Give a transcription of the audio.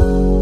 you.